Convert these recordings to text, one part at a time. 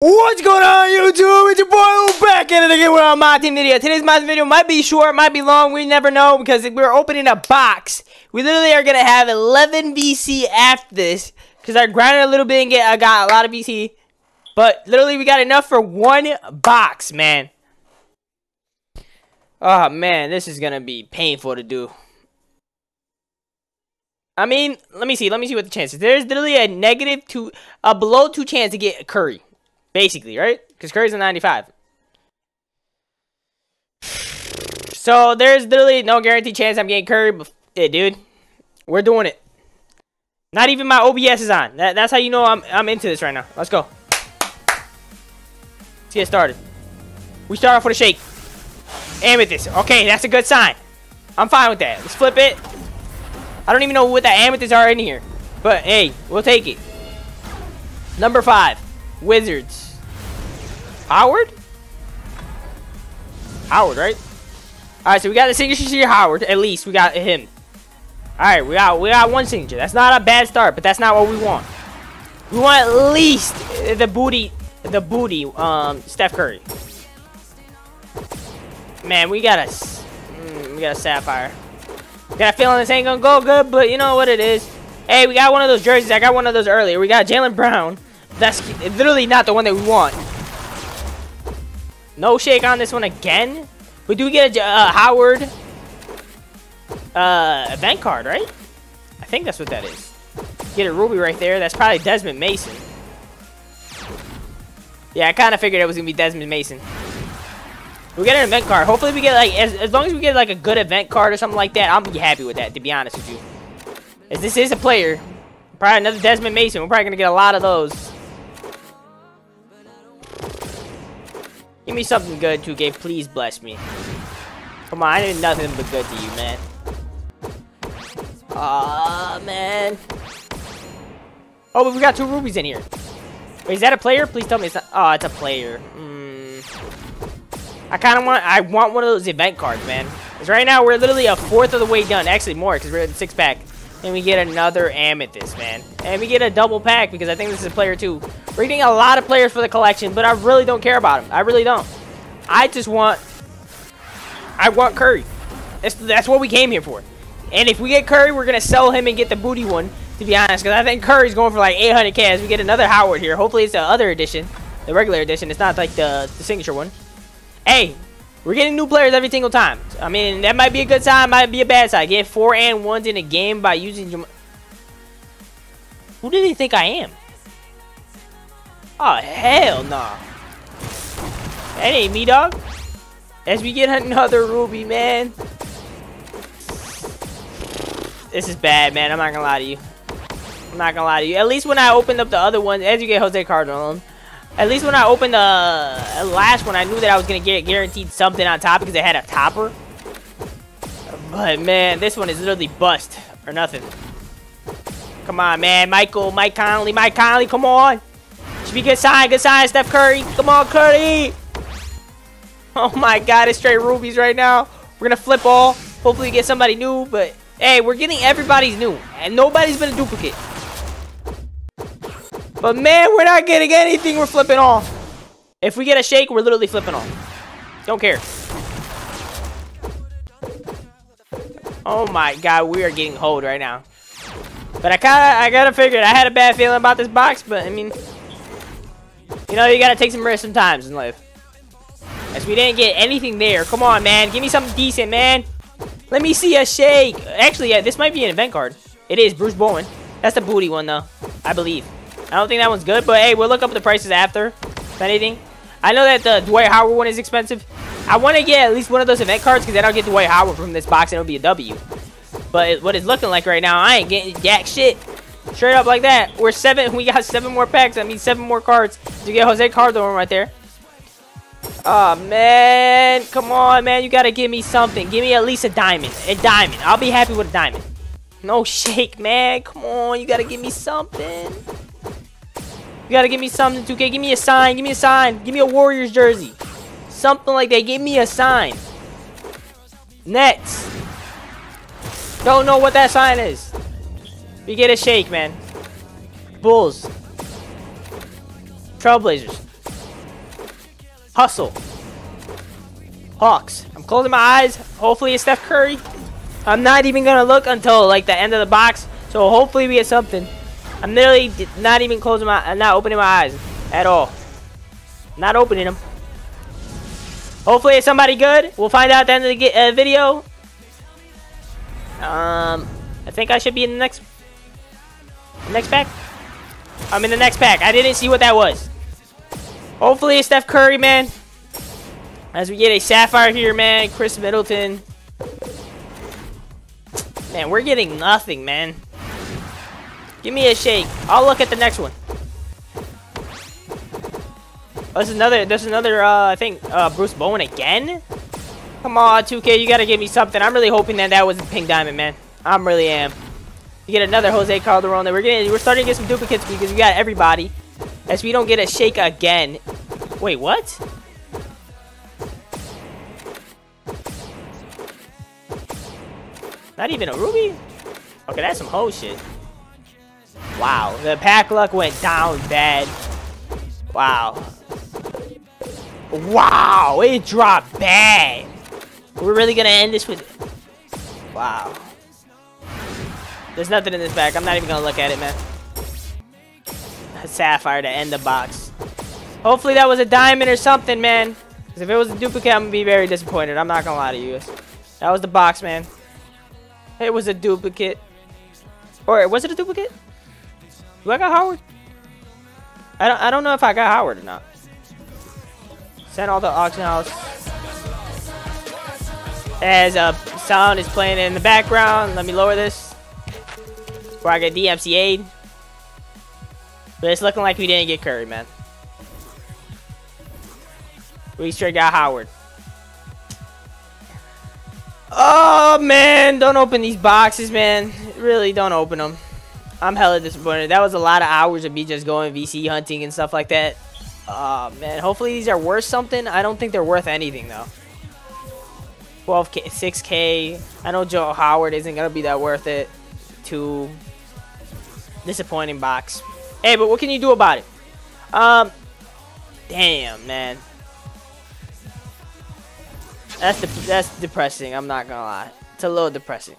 What's going on YouTube? It's your boy Lou back at it again with our MyTeam video. Today's mod video might be short, might be long, we never know because we're opening a box. We literally are gonna have 11 VC after this because I grinded a little bit and get I got a lot of VC. But literally we got enough for one box, man. Oh man, this is gonna be painful to do. I mean, let me see, let me see what the chances. There's literally a negative two, a below two chance to get a Curry. Basically, right? Because Curry's a 95. So there's literally no guaranteed chance I'm getting Curry. But, yeah, dude. We're doing it. Not even my OBS is on. That, that's how you know I'm, I'm into this right now. Let's go. Let's get started. We start off with a shake. Amethyst. Okay, that's a good sign. I'm fine with that. Let's flip it. I don't even know what the amethysts are in here. But, hey, we'll take it. Number five. Wizards. Howard? Howard, right? Alright, so we got the signature here, Howard. At least we got him. Alright, we got we got one signature. That's not a bad start, but that's not what we want. We want at least the booty the booty, um, Steph Curry. Man, we got a mm, we got a sapphire. Got a feeling this ain't gonna go good, but you know what it is. Hey, we got one of those jerseys. I got one of those earlier. We got Jaylen Brown. That's literally not the one that we want. No shake on this one again. We do get a uh, Howard uh, event card, right? I think that's what that is. Get a Ruby right there. That's probably Desmond Mason. Yeah, I kind of figured it was going to be Desmond Mason. We get an event card. Hopefully we get, like, as, as long as we get, like, a good event card or something like that, be happy with that, to be honest with you. As this is a player. Probably another Desmond Mason. We're probably going to get a lot of those. Give me something good, 2K. Please bless me. Come on, I need nothing but good to you, man. Aw, man. Oh, but we got two rubies in here. Wait, is that a player? Please tell me it's not. Oh, it's a player. Mm. I kind of want. I want one of those event cards, man. Because right now we're literally a fourth of the way done. Actually, more because we're at six pack. And we get another Amethyst, man. And we get a double pack because I think this is player two. We're getting a lot of players for the collection, but I really don't care about them. I really don't. I just want... I want Curry. That's, that's what we came here for. And if we get Curry, we're going to sell him and get the booty one, to be honest. Because I think Curry's going for like 800k as we get another Howard here. Hopefully it's the other edition. The regular edition. It's not like the, the signature one. Hey, we're getting new players every single time. I mean, that might be a good sign, might be a bad sign. Get four and ones in a game by using Jam Who do they think I am? Oh, hell no. Nah. That ain't me, dog. As we get another ruby, man. This is bad, man. I'm not gonna lie to you. I'm not gonna lie to you. At least when I opened up the other ones, as you get Jose Calderon, at least when I opened the last one, I knew that I was going to get guaranteed something on top because it had a topper. But, man, this one is literally bust or nothing. Come on, man. Michael, Mike Conley, Mike Conley, come on. Should be good sign, good sign, Steph Curry. Come on, Curry. Oh, my God. It's straight rubies right now. We're going to flip all. Hopefully get somebody new. But, hey, we're getting everybody's new. And nobody's been a duplicate. But man, we're not getting anything. We're flipping off. If we get a shake, we're literally flipping off. Don't care. Oh my god, we are getting hold right now. But I kinda I gotta figure it. I had a bad feeling about this box, but I mean You know, you gotta take some risks sometimes in life. As we didn't get anything there. Come on, man. Give me something decent, man. Let me see a shake. Actually, yeah, this might be an event card. It is, Bruce Bowen. That's the booty one, though. I believe. I don't think that one's good, but hey, we'll look up the prices after, if anything. I know that the Dwight Howard one is expensive. I want to get at least one of those event cards, because then I'll get Dwight Howard from this box, and it'll be a W. But what it's looking like right now, I ain't getting jack shit. Straight up like that. We're seven. We got seven more packs. I mean, seven more cards to get Jose Calderon right there. Oh, man. Come on, man. You got to give me something. Give me at least a diamond. A diamond. I'll be happy with a diamond. No shake, man. Come on. You got to give me something. You gotta give me something, 2K. Give me a sign. Give me a sign. Give me a Warriors jersey. Something like that. Give me a sign. Nets. Don't know what that sign is. We get a shake, man. Bulls. Trailblazers. Hustle. Hawks. I'm closing my eyes. Hopefully it's Steph Curry. I'm not even going to look until like the end of the box. So hopefully we get something. I'm literally not even closing my, I'm not opening my eyes at all. Not opening them. Hopefully it's somebody good. We'll find out at the end of the uh, video. Um, I think I should be in the next, next pack. I'm in the next pack. I didn't see what that was. Hopefully it's Steph Curry, man. As we get a Sapphire here, man. Khris Middleton. Man, we're getting nothing, man. Give me a shake. I'll look at the next one. Oh, another, this is another, uh, I think, uh, Bruce Bowen again? Come on, 2K, you gotta give me something. I'm really hoping that that was a pink diamond, man. I am really am. You get another Jose Calderon. We're getting, we're starting to get some duplicates because we got everybody. As we don't get a shake again. Wait, what? Not even a ruby? Okay, that's some hoe shit. Wow, the pack luck went down bad. Wow. Wow, it dropped bad. We're really gonna end this with... Wow. There's nothing in this bag. I'm not even gonna look at it, man. A sapphire to end the box. Hopefully that was a diamond or something, man. Because if it was a duplicate, I'm gonna be very disappointed. I'm not gonna lie to you. That was the box, man. It was a duplicate. Or was it a duplicate? Do I got Howard? I don't I don't know if I got Howard or not. Send all the auction house. As a sound is playing in the background. Let me lower this. Before I get DMCA'd. But it's looking like we didn't get Curry, man. We straight got Howard. Oh, man. Don't open these boxes, man. Really, don't open them. I'm hella disappointed. That was a lot of hours of me just going VC hunting and stuff like that. Oh, man. Hopefully these are worth something. I don't think they're worth anything, though. 12K, 6K. I know Juwan Howard isn't going to be that worth it. Two. Disappointing box. Hey, but what can you do about it? Um, damn, man. That's de that's depressing. I'm not gonna lie. It's a little depressing.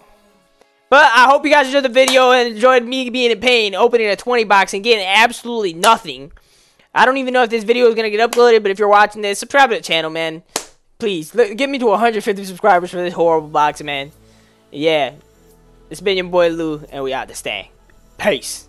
But I hope you guys enjoyed the video and enjoyed me being in pain, opening a 20 box and getting absolutely nothing. I don't even know if this video is going to get uploaded, but if you're watching this, subscribe to the channel, man. Please, get me to 150 subscribers for this horrible box, man. Yeah. It's been your boy Lou, and we out to stay. Peace.